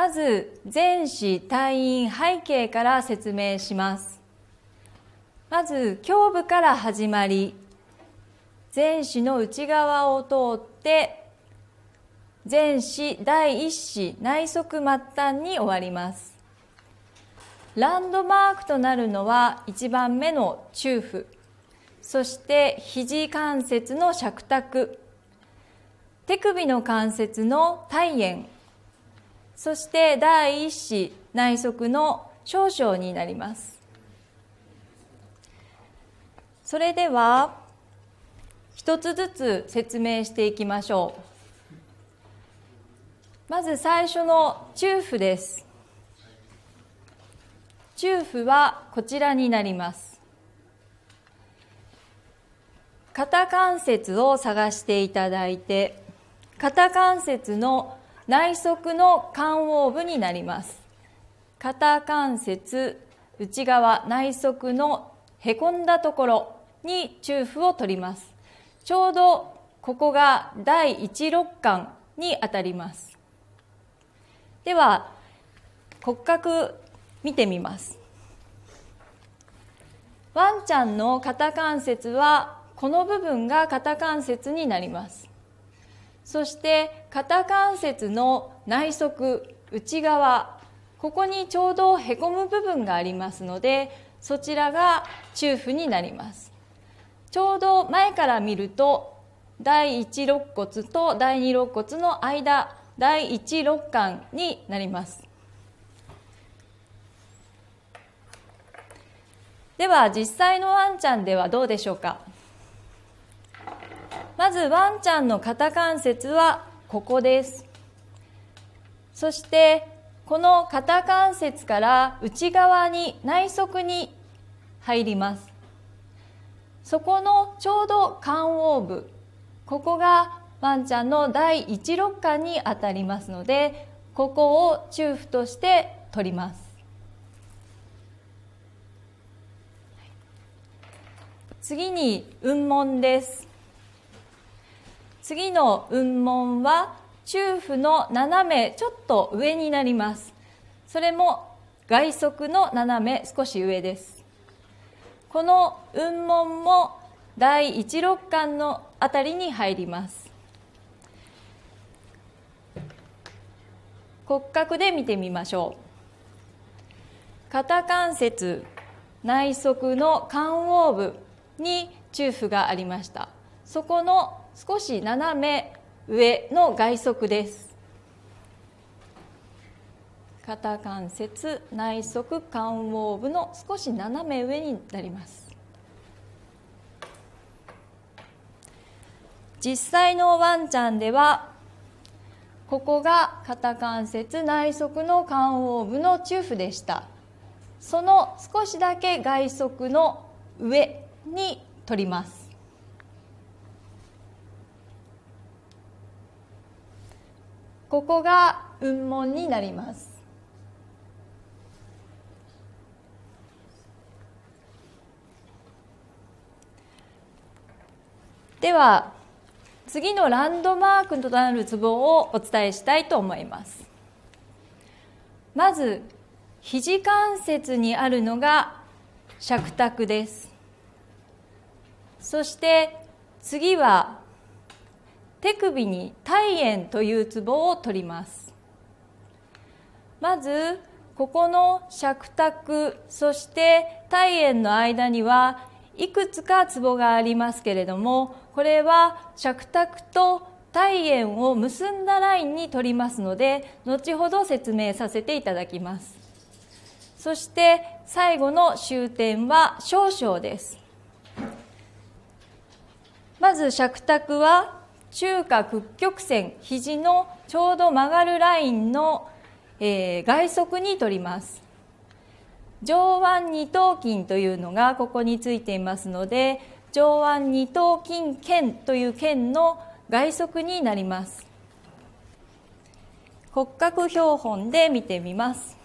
まず前肢退院背景から説明します。まず胸部から始まり前肢の内側を通って前肢第一子内側末端に終わります。ランドマークとなるのは1番目の中腹そして肘関節の尺卓手首の関節の体円そして第一子内側の少々になります。それでは一つずつ説明していきましょう。まず最初の中府です。中府はこちらになります。肩関節を探していただいて肩関節の内側の肝黄部になります。肩関節内側内側のへこんだところに中府を取ります。ちょうどここが第一肋間にあたります。では骨格見てみます。ワンちゃんの肩関節はこの部分が肩関節になります。そして肩関節の内側内側ここにちょうどへこむ部分がありますのでそちらが中府になります。ちょうど前から見ると第一肋骨と第二肋骨の間第一肋間になります。では実際のワンちゃんではどうでしょうか？まずワンちゃんの肩関節はここです。そしてこの肩関節から内側に内側に入りますそこのちょうど肝黄部ここがワンちゃんの第一肋間にあたりますのでここを中府として取ります次に雲門です次の雲門は中府の斜めちょっと上になります。それも外側の斜め少し上です。この雲門も第一六巻のあたりに入ります。骨格で見てみましょう。肩関節内側の肝黄部に中府がありました。そこの少し斜め上の外側です。肩関節内側肝黄部の少し斜め上になります。実際のワンちゃんではここが肩関節内側の肝黄部の中府でした。その少しだけ外側の上に取ります。ここが雲門になります。では次のランドマークとなるツボをお伝えしたいと思います。まず肘関節にあるのが尺卓です。そして次は手首に体円というツボを取ります。まずここの尺卓そして体円の間にはいくつかツボがありますけれどもこれは尺卓と体円を結んだラインに取りますので後ほど説明させていただきます。そして最後の終点は少々です。まず尺卓は中華屈曲線肘のちょうど曲がるラインの、えー、外側に取ります。上腕二頭筋というのがここについていますので上腕二頭筋腱という腱の外側になります。骨格標本で見てみます。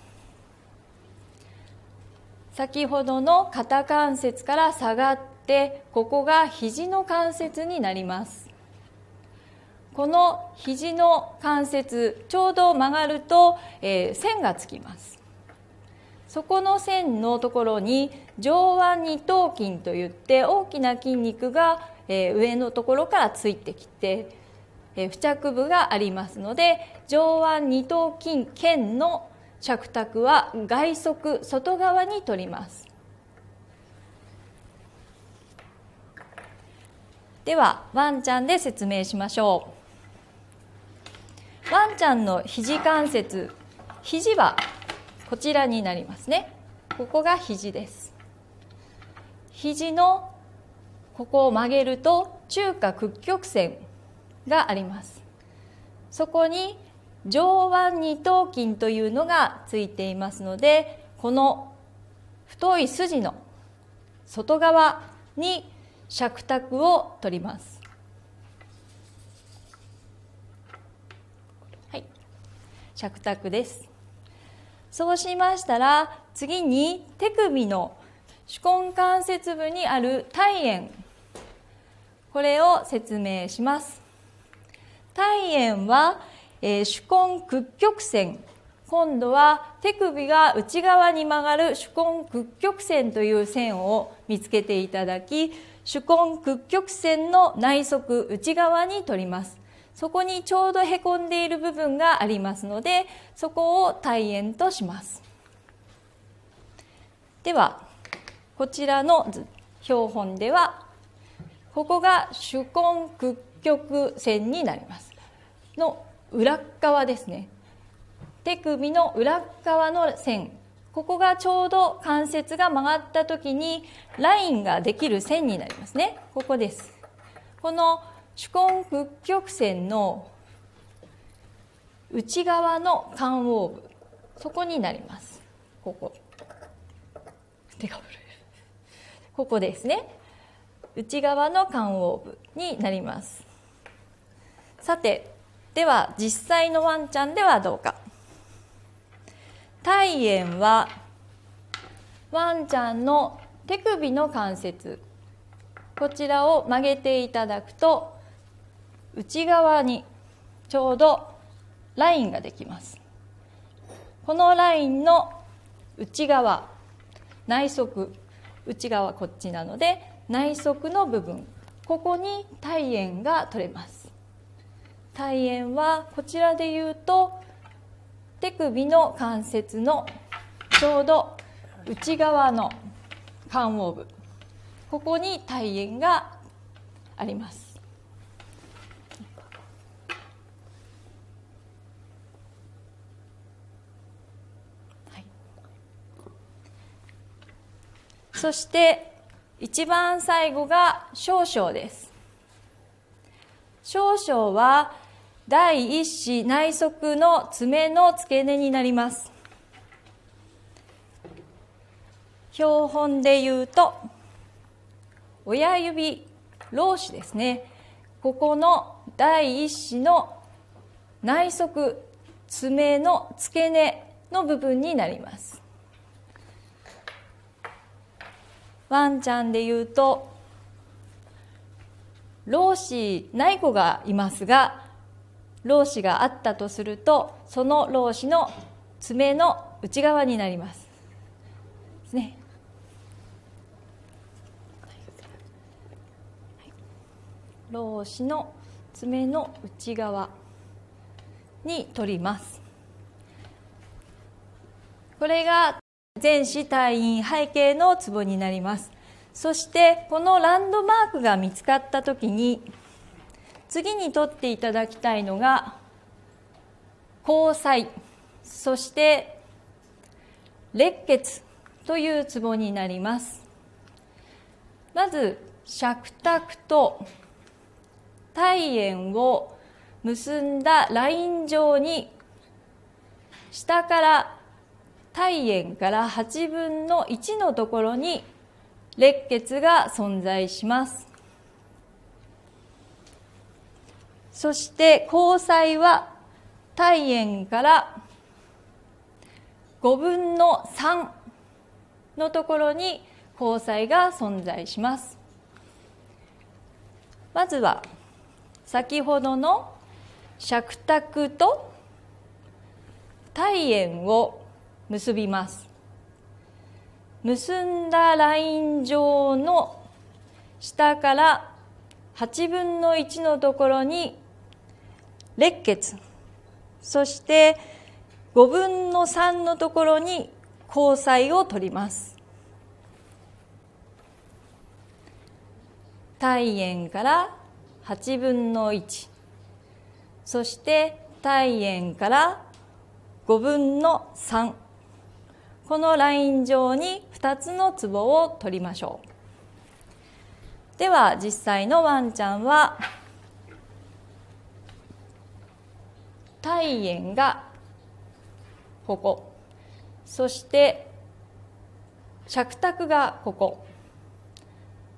先ほどの肩関節から下がってここが肘の関節になります。この肘の関節ちょうど曲がると、えー、線がつきます。そこの線のところに上腕二頭筋といって大きな筋肉が、えー、上のところからついてきて、えー、付着部がありますので上腕二頭筋腱の着卓は外側外側に取ります。ではワンちゃんで説明しましょう。ワンちゃんの肘関節肘はこちらになりますね。ここが肘です。肘のここを曲げると中華屈曲線があります。そこに上腕二頭筋というのがついていますのでこの太い筋の外側に尺卓を取りますはい尺卓です。そうしましたら次に手首の手根関節部にある体円これを説明します。体円は、えー、手根屈曲線。今度は手首が内側に曲がる手根屈曲線という線を見つけていただき手根屈曲線の内側内側に取ります。そこにちょうどへこんでいる部分がありますのでそこを体円とします。ではこちらの標本ではここが手根屈曲線になります。の裏側ですね。手首の裏側の線ここがちょうど関節が曲がった時にラインができる線になりますね。ここです。この手根屈曲線の内側の肝黄部。そこになります。ここ。手が震える。ここですね。内側の肝黄部になります。さてでは実際のワンちゃんではどうか。体円はワンちゃんの手首の関節。こちらを曲げていただくと内側にちょうどラインができます。このラインの内側内側内側こっちなので内側の部分ここに体円が取れます。体円はこちらで言うと手首の関節のちょうど内側の肝黄部ここに体円があります。そして一番最後が少々です。少々は第一子内側の爪の付け根になります。標本で言うと親指老子ですね。ここの第一子の内側爪の付け根の部分になります。ワンちゃんで言うと老子ない子がいますが老子があったとするとその老子の爪の内側になります。ですね。老子の爪の内側に取ります。これが全子退院背景のツボになります。そしてこのランドマークが見つかった時に次に取っていただきたいのが交際そして列血というツボになります。まず尺卓と体円を結んだライン上に下から体円から8分の1のところに列血が存在します。そして交際は体円から5分の3のところに交際が存在します。まずは先ほどの尺卓と体円を結びます。結んだライン上の下から8分の1のところに列血そして5分の3のところに交際を取ります。体円から8分の1そして体円から5分の3このライン上に2つのツボを取りましょう。では実際のワンちゃんは体円がここ。そして尺卓がここ。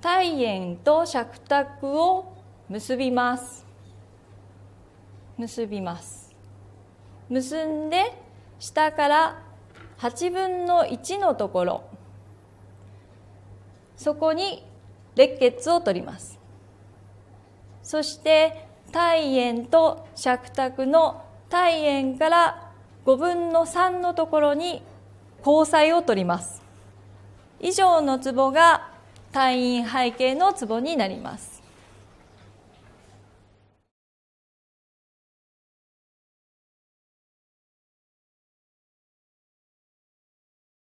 体円と尺卓を結びます。結びます。結んで下から8分の1のところ。そこに列血を取ります。そして体円と尺卓の体円から5分の3のところに交際を取ります。以上のツボが単位背景のツボになります。